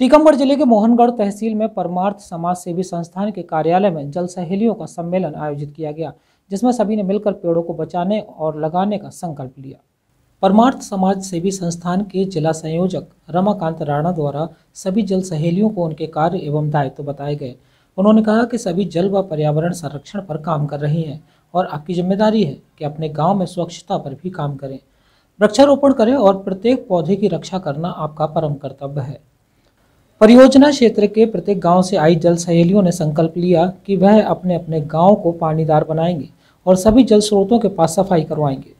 टीकमगढ़ ज़िले के मोहनगढ़ तहसील में परमार्थ समाज सेवी संस्थान के कार्यालय में जल सहेलियों का सम्मेलन आयोजित किया गया, जिसमें सभी ने मिलकर पेड़ों को बचाने और लगाने का संकल्प लिया। परमार्थ समाज सेवी संस्थान के जिला संयोजक रमाकांत राणा द्वारा सभी जल सहेलियों को उनके कार्य एवं दायित्व तो बताए गए। उन्होंने कहा कि सभी जल व पर्यावरण संरक्षण पर काम कर रही हैं और आपकी ज़िम्मेदारी है कि अपने गाँव में स्वच्छता पर भी काम करें। वृक्षारोपण करें और प्रत्येक पौधे की रक्षा करना आपका परम कर्तव्य है। परियोजना क्षेत्र के प्रत्येक गाँव से आई जल सहेलियों ने संकल्प लिया कि वह अपने अपने गाँव को पानीदार बनाएँगे और सभी जल स्रोतों के पास सफ़ाई करवाएँगे।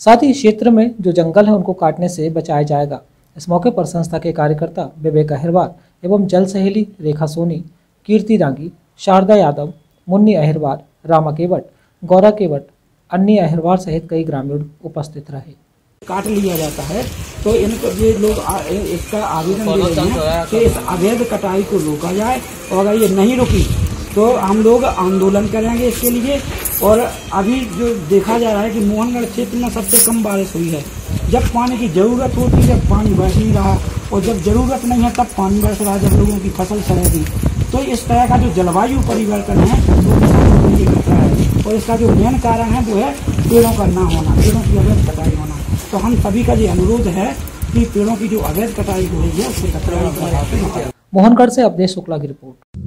साथ ही क्षेत्र में जो जंगल है, उनको काटने से बचाया जाएगा। इस मौके पर संस्था के कार्यकर्ता विवेक अहिरवार एवं जल सहेली रेखा सोनी, कीर्ति दांगी शारदा यादव, मुन्नी अहिरवार, रामा केवट, गौरा केवट अन्य अहिरवार सहित कई ग्रामीण उपस्थित रहे। काट लिया जाता है। तो इनको ये लोग आ, इसका आवेदन दे रहे हैं कि इस अवैध कटाई को रोका जाए और अगर ये नहीं रुकी। तो हम लोग आंदोलन करेंगे इसके लिए। और अभी जो देखा जा रहा है कि मोहनगढ़ क्षेत्र में सबसे कम बारिश हुई है। जब पानी की ज़रूरत होती है जब पानी बरस नहीं रहा और जब ज़रूरत नहीं है तब पानी बरस रहा जब लोगों की फ़सल सड़ेगी तो इस तरह का जो जलवायु परिवर्तन है वो किसानों के लिए खतरा है। और इसका जो मेन कारण है वो है पेड़ों का ना होना पेड़ों की अवैध कटाई होना। तो हम सभी का ये अनुरोध है कि पेड़ों की जो अवैध कटाई हो रही है उससे कटाई मोहनगढ़ से अवधेश शुक्ला की रिपोर्ट।